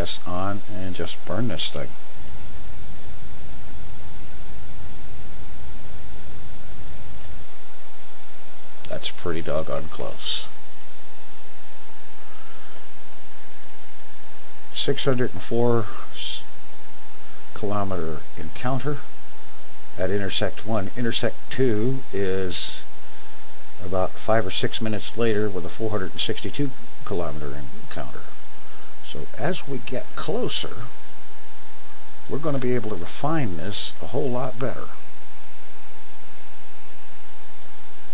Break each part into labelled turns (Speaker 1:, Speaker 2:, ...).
Speaker 1: SAS on, and just burn this thing. That's pretty doggone close. 604 kilometer encounter at intersect 1. Intersect 2 is about 5 or 6 minutes later with a 462 kilometer encounter. So as we get closer, we're going to be able to refine this a whole lot better.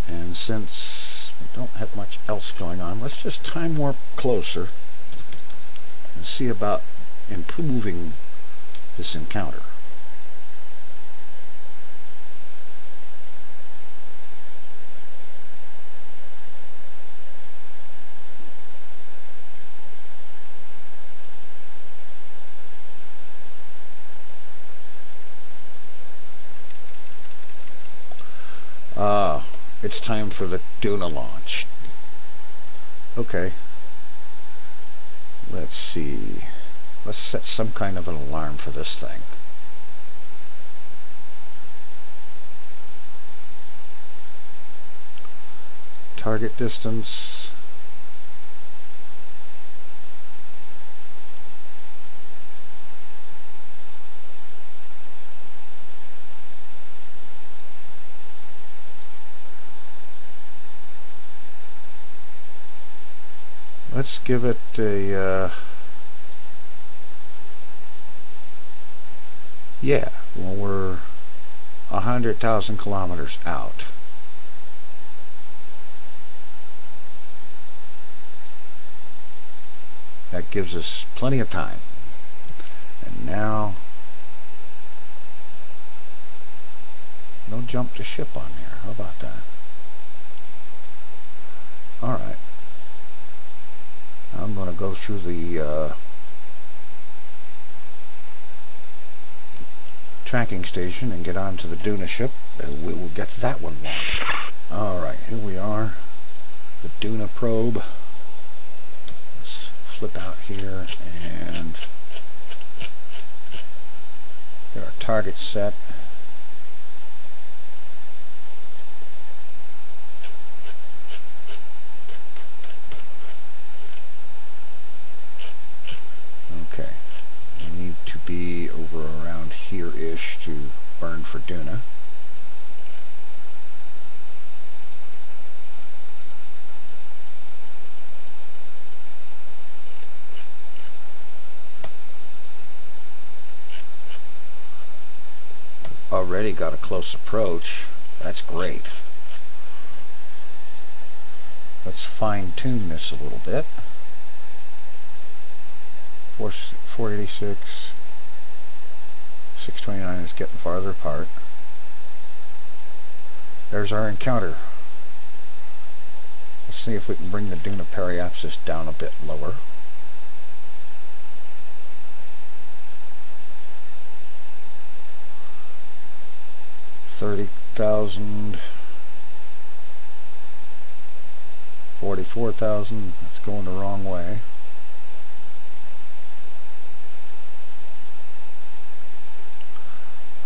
Speaker 1: And since we don't have much else going on, let's just time warp closer and see about improving this encounter. It's time for the Duna launch. Okay. Let's see. Let's set some kind of an alarm for this thing. Target distance. Let's give it a, uh, yeah, well we're a hundred thousand kilometers out. That gives us plenty of time. And now, no jump to ship on here. How about that? Alright. I'm going to go through the uh, tracking station and get onto the Duna ship and we will get that one launched. Alright, here we are. The Duna probe. Let's flip out here and get our target set. Okay, we need to be over around here-ish to burn for Duna. Already got a close approach. That's great. Let's fine tune this a little bit. 4, 486, 629 getting farther apart. There's our encounter. Let's see if we can bring the Duna periapsis down a bit lower. Thirty thousand, forty-four thousand. That's going the wrong way.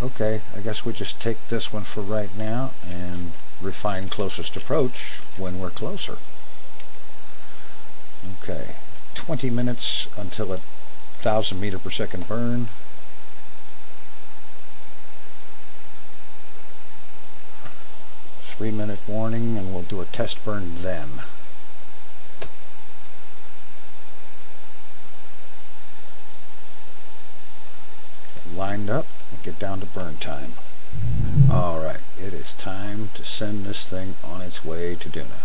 Speaker 1: Okay, I guess we just take this one for right now and refine closest approach when we're closer. Okay, 20 minutes until a 1000 meter per second burn. Three minute warning and we'll do a test burn then. Lined up and get down to burn time. Alright, it is time to send this thing on its way to Duna.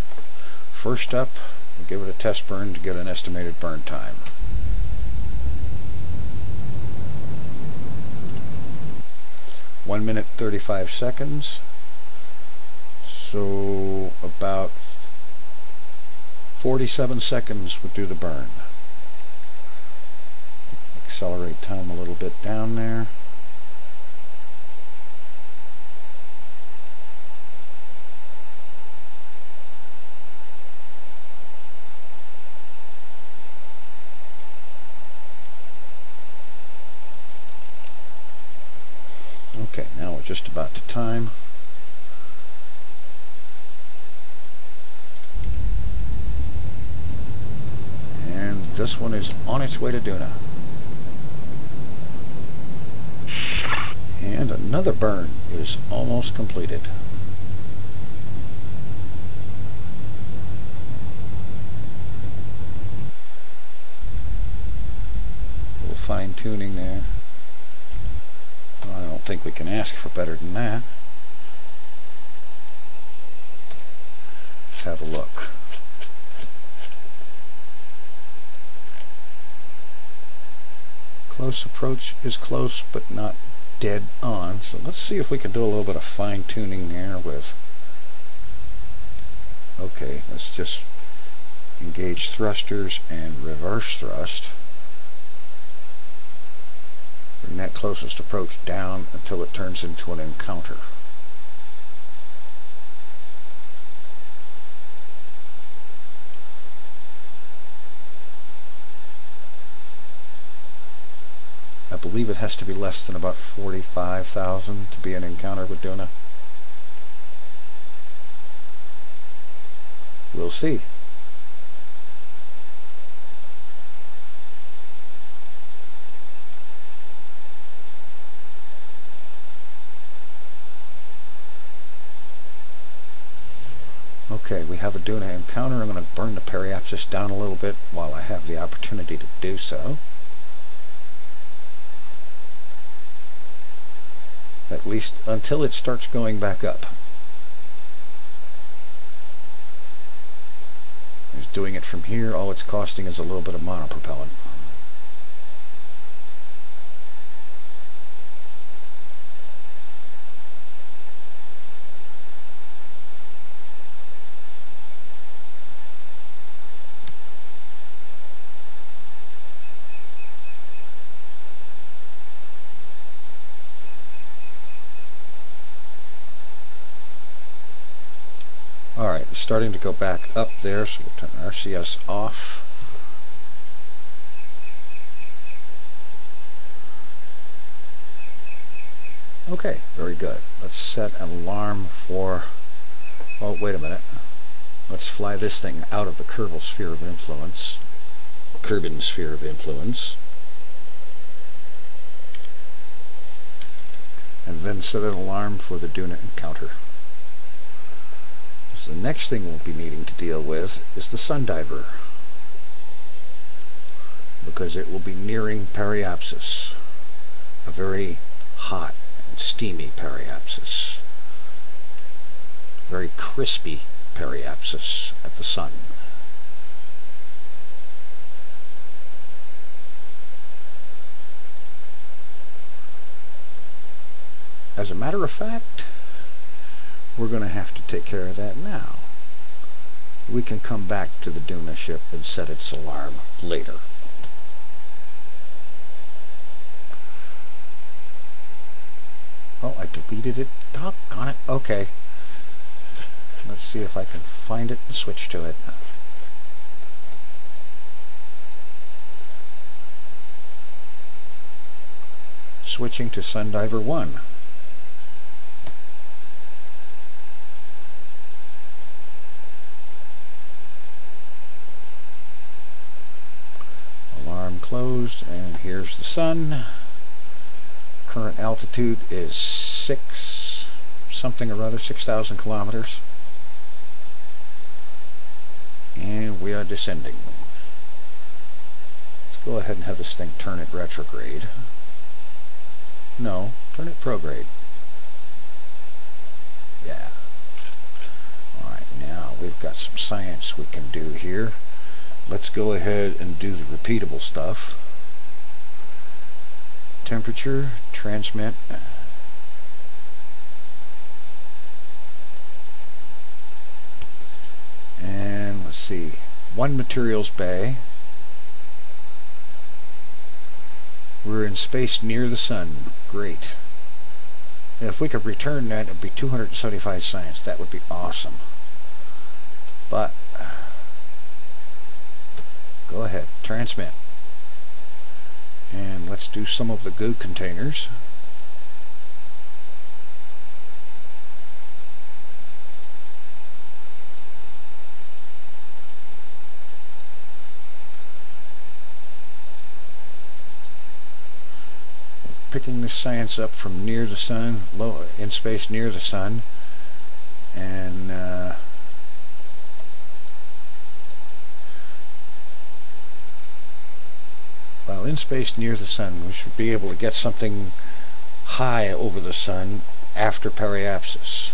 Speaker 1: First up, we'll give it a test burn to get an estimated burn time. One minute 35 seconds. So about 47 seconds would do the burn. Accelerate time a little bit down there. Just about to time. And this one is on its way to Duna. And another burn is almost completed. Fine tuning there. Think we can ask for better than that. Let's have a look. Close approach is close, but not dead on. So let's see if we can do a little bit of fine tuning there with, okay, let's just engage thrusters and reverse thrust. Bring that closest approach down until it turns into an encounter. I believe it has to be less than about 45,000 to be an encounter with Duna. We'll see. Okay, we have a Duna encounter. I'm going to burn the periapsis down a little bit while I have the opportunity to do so. At least until it starts going back up. It's doing it from here. All it's costing is a little bit of monopropellant. Alright, it's starting to go back up there, so we'll turn RCS off. Okay, very good. Let's set an alarm for... Oh, wait a minute. Let's fly this thing out of the Kerbal sphere of influence. Kerbin sphere of influence. And then set an alarm for the Duna encounter. The next thing we'll be needing to deal with is the sundiver because it will be nearing periapsis, a very hot and steamy periapsis, very crispy periapsis at the sun. As a matter of fact, we're going to have to take care of that now. We can come back to the Duna ship and set its alarm later. Oh, I deleted it. Doggone it. Okay. Let's see if I can find it and switch to it. Switching to Sundiver 1. Alarm closed and here's the sun. Current altitude is 6 something or other, 6,000 kilometers. And we are descending. Let's go ahead and have this thing turn it retrograde. No, turn it prograde. Yeah. Alright, now we've got some science we can do here. Let's go ahead and do the repeatable stuff. Temperature, transmit. And let's see, one materials bay. We're in space near the sun. Great. If we could return that, it would be 275 science. That would be awesome. But, uh, go ahead, transmit. And let's do some of the goo containers. picking the science up from near the sun, low in space near the sun, and uh, in space near the sun, we should be able to get something high over the sun after periapsis,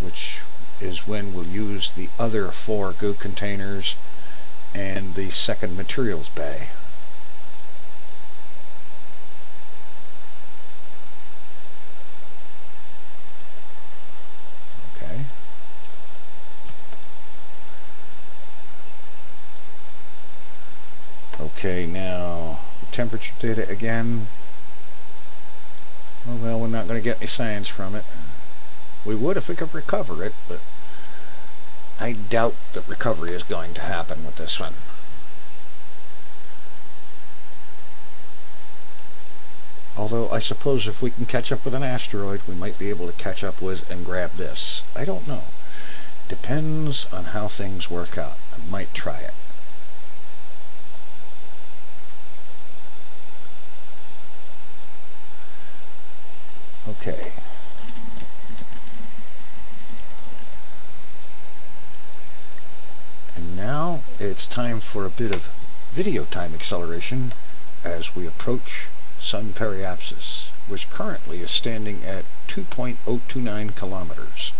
Speaker 1: which is when we'll use the other four goo containers and the second materials bay. Okay. Okay, now temperature data again. Oh, well, we're not going to get any science from it. We would if we could recover it, but I doubt that recovery is going to happen with this one. Although I suppose if we can catch up with an asteroid, we might be able to catch up with and grab this. I don't know. Depends on how things work out. I might try it. Okay. And now it's time for a bit of video time acceleration as we approach Sun periapsis, which currently is standing at 2.029 kilometers.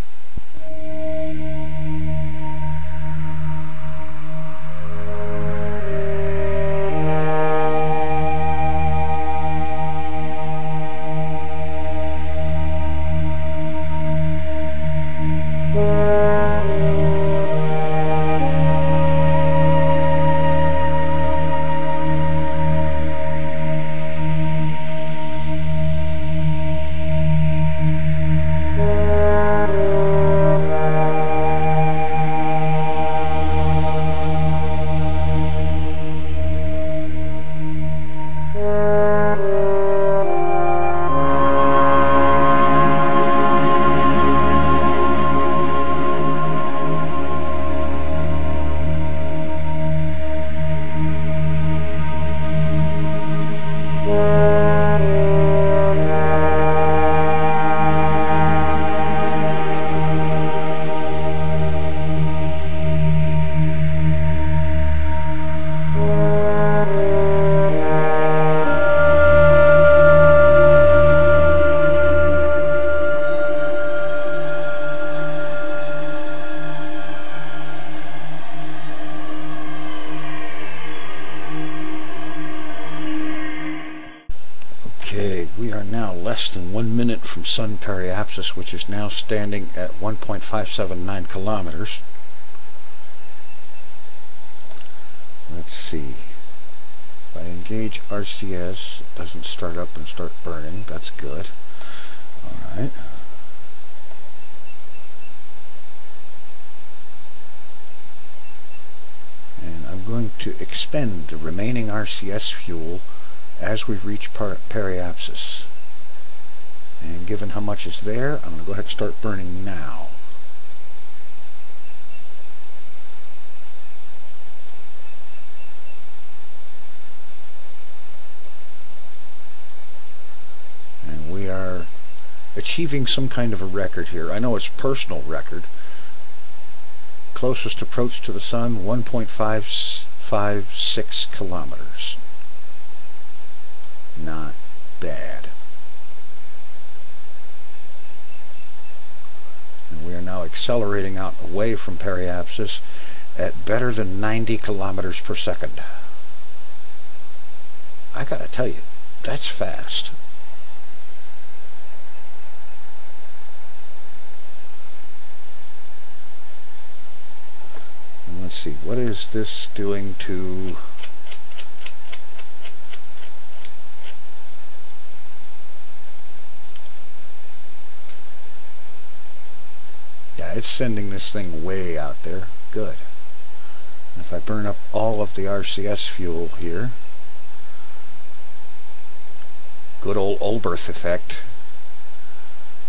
Speaker 1: From Sun periapsis, which is now standing at 1.579 kilometers. Let's see. If I engage RCS, it doesn't start up and start burning. That's good. Alright. And I'm going to expend the remaining RCS fuel as we reach periapsis. And given how much is there, I'm going to go ahead and start burning now. And we are achieving some kind of a record here. I know it's personal record. Closest approach to the sun, 1.556 kilometers not bad. And we are now accelerating out away from periapsis at better than 90 kilometers per second. I gotta tell you, that's fast. Let's see, what is this doing to it's sending this thing way out there. Good. If I burn up all of the RCS fuel here, good old Oberth effect,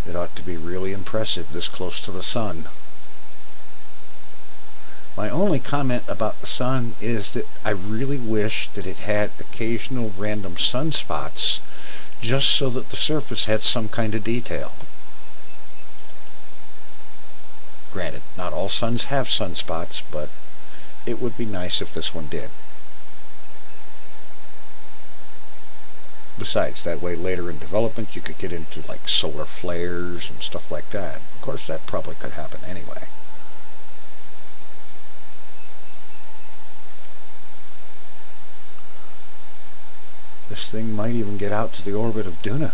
Speaker 1: it ought to be really impressive this close to the sun. My only comment about the sun is that I really wish that it had occasional random sunspots just so that the surface had some kind of detail. Granted, not all suns have sunspots, but it would be nice if this one did. Besides, that way later in development you could get into like solar flares and stuff like that. Of course, that probably could happen anyway. This thing might even get out to the orbit of Duna.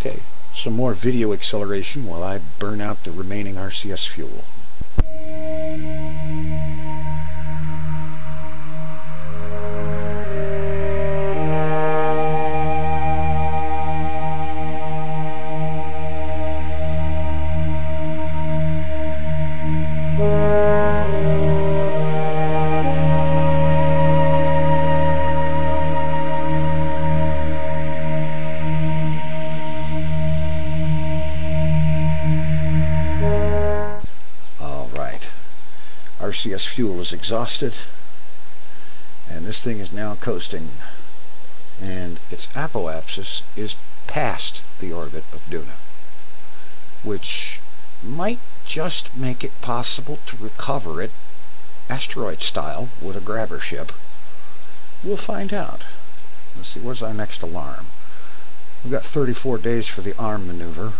Speaker 1: Okay, some more video acceleration while I burn out the remaining RCS fuel. This thing is now coasting and its apoapsis is past the orbit of Duna which might just make it possible to recover it asteroid style with a grabber ship. We'll find out. Let's see where's our next alarm? We've got 34 days for the arm maneuver.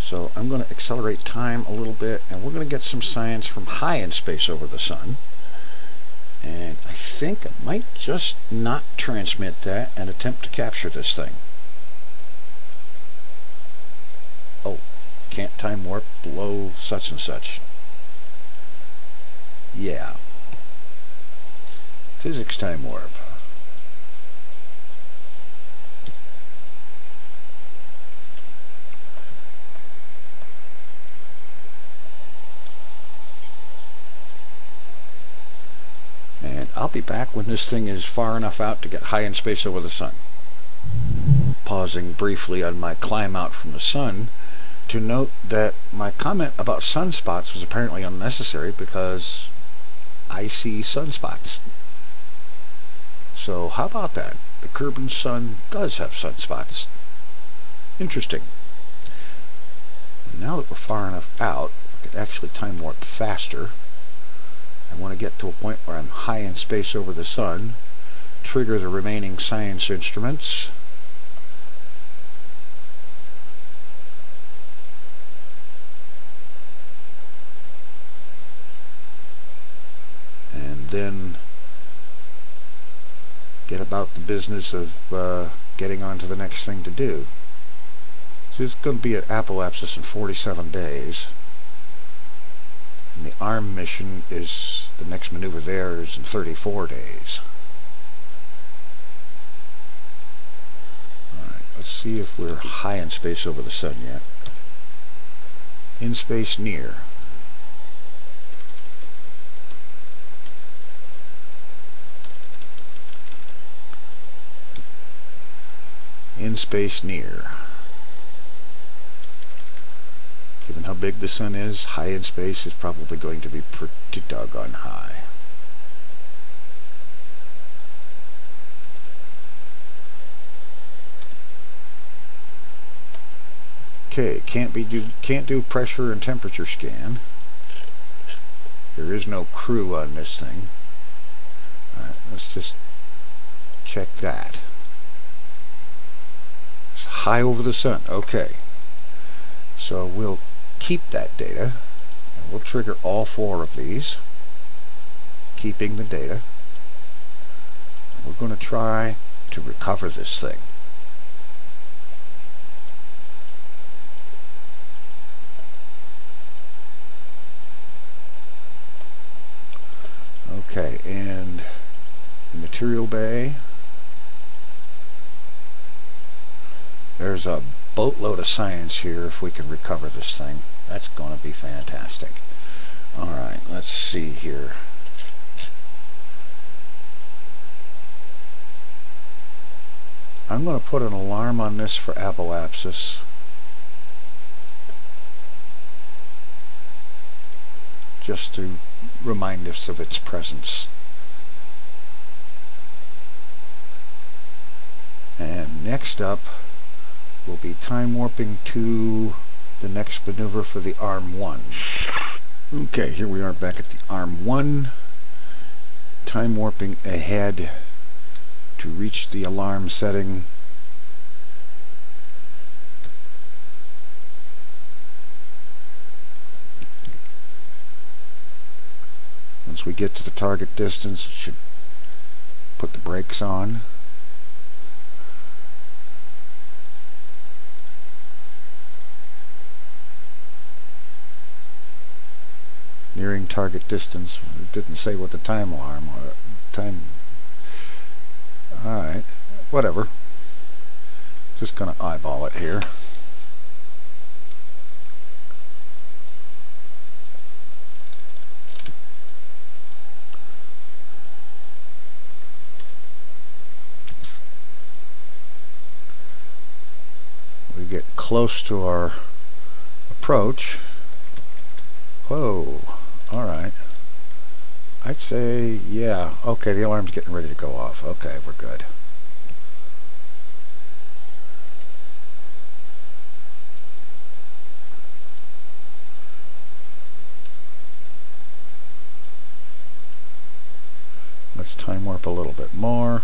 Speaker 1: So I'm going to accelerate time a little bit, and we're going to get some science from high in space over the sun. And I think I might just not transmit that and attempt to capture this thing. Oh, can't time warp below such and such. Yeah. Physics time warp. I'll be back when this thing is far enough out to get high in space over the sun. Pausing briefly on my climb out from the sun to note that my comment about sunspots was apparently unnecessary because I see sunspots. So how about that? The Kerbin sun does have sunspots. Interesting. Now that we're far enough out, I could actually time warp faster. I want to get to a point where I'm high in space over the sun, trigger the remaining science instruments, and then get about the business of uh, getting on to the next thing to do. So it's going to be at Apoapsis in 47 days. And the ARM mission is the next maneuver there is in 34 days. Alright, let's see if we're high in space over the sun yet. In space near. In space near. Given how big the sun is, high in space is probably going to be pretty doggone high. Okay, can't be do can't do pressure and temperature scan. There is no crew on this thing. Let's just check that. It's high over the sun. Okay. So we'll keep that data. And we'll trigger all four of these, keeping the data. We're going to try to recover this thing. Okay, and the material bay. There's a boatload of science here if we can recover this thing. That's going to be fantastic. Alright, let's see here. I'm going to put an alarm on this for apoapsis. Just to remind us of its presence. And next up, will be time warping to the next maneuver for the arm 1. Okay, here we are back at the arm 1. Time warping ahead to reach the alarm setting. Once we get to the target distance, should put the brakes on. Nearing target distance. It didn't say what the time alarm or time. Alright, whatever. Just going to eyeball it here. We get close to our approach. Whoa. Alright. I'd say, yeah. Okay, the alarm's getting ready to go off. Okay, we're good. Let's time warp a little bit more.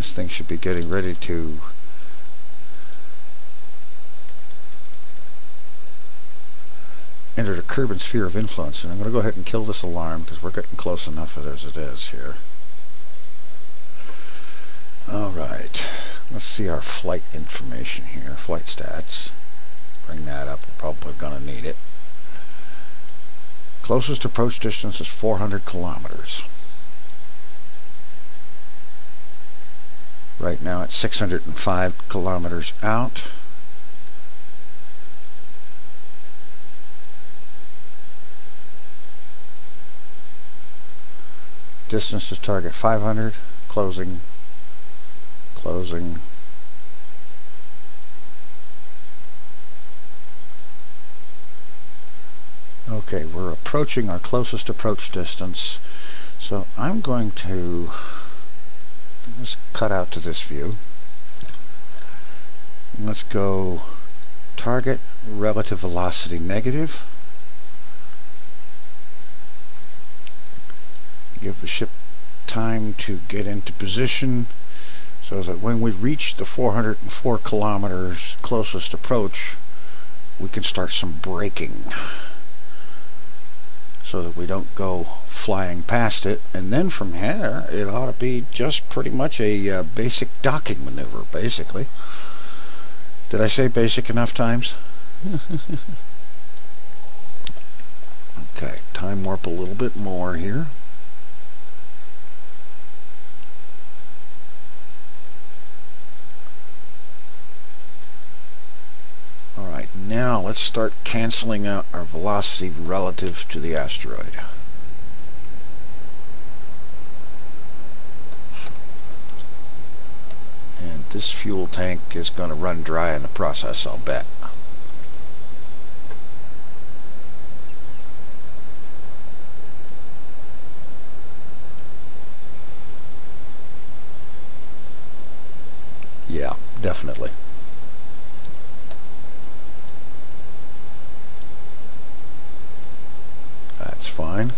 Speaker 1: This thing should be getting ready to enter the Kerbin sphere of influence. And I'm going to go ahead and kill this alarm because we're getting close enough as it is here. Alright, let's see our flight information here, flight stats. Bring that up, we're probably going to need it. Closest approach distance is 400 kilometers. Right now it's 605 kilometers out. Distance to target 500, closing, closing. Okay, we're approaching our closest approach distance. So I'm going to let's cut out to this view. Let's go target relative velocity negative. Give the ship time to get into position so that when we reach the 404 kilometers closest approach we can start some braking so that we don't go flying past it. And then from here it ought to be just pretty much a uh, basic docking maneuver basically. Did I say basic enough times? Okay time warp a little bit more here Alright, now let's start canceling out our velocity relative to the asteroid. And this fuel tank is going to run dry in the process, I'll bet. Yeah, definitely. That's fine.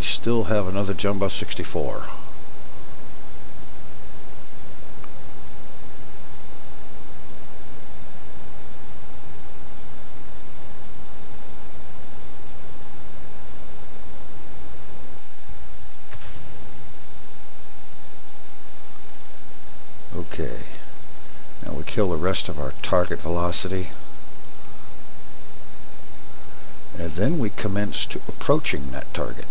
Speaker 1: We still have another Jumbo 64. Okay. Now we kill the rest of our target velocity. And then we commence to approaching that target.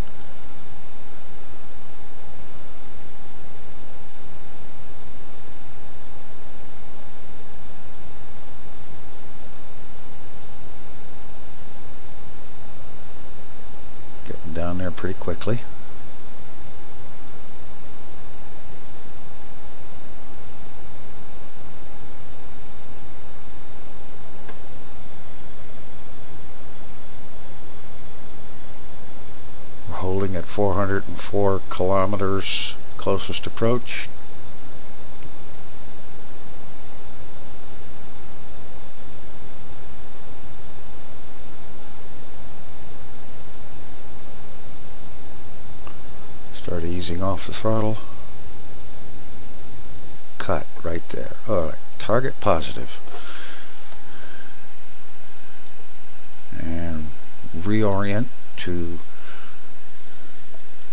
Speaker 1: there pretty quickly. We're holding at 404 kilometers closest approach easing off the throttle. Cut right there. Alright, target positive. And reorient to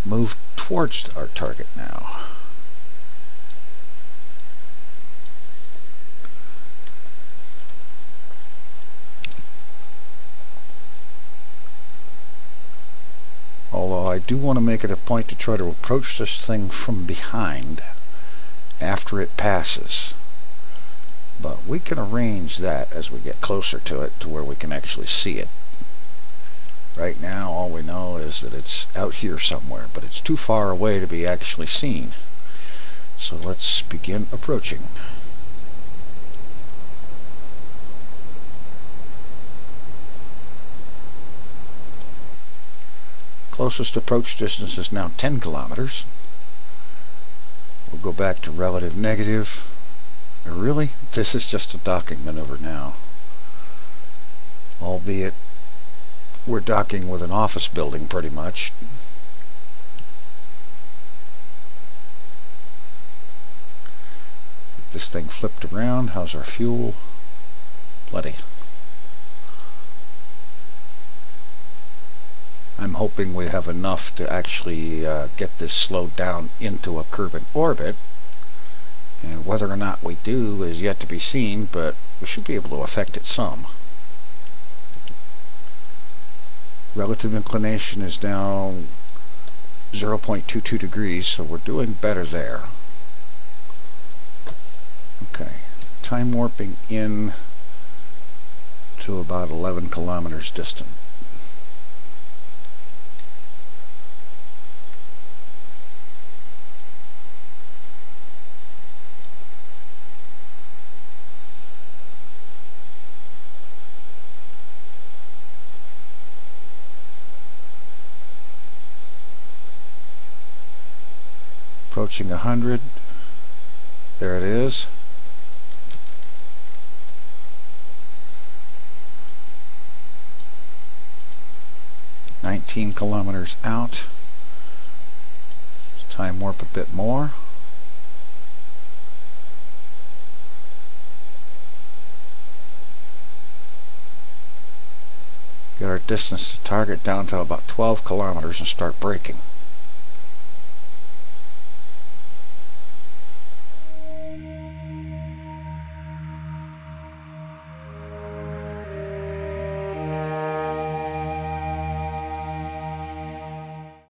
Speaker 1: move towards our target now. Although I do want to make it a point to try to approach this thing from behind after it passes. But we can arrange that as we get closer to it to where we can actually see it. Right now all we know is that it's out here somewhere, but it's too far away to be actually seen. So let's begin approaching. Closest approach distance is now 10 kilometers. We'll go back to relative negative. Really? This is just a docking maneuver now. Albeit we're docking with an office building pretty much. Get this thing flipped around. How's our fuel? Plenty. I'm hoping we have enough to actually uh, get this slowed down into a curving orbit. And whether or not we do is yet to be seen, but we should be able to affect it some. Relative inclination is now 0.22 degrees, so we're doing better there. Okay, time warping in to about 11 kilometers distant. Approaching 100 there it is Nineteen kilometers out. Time warp a bit more. Get our distance to target down to about 12 kilometers and start braking.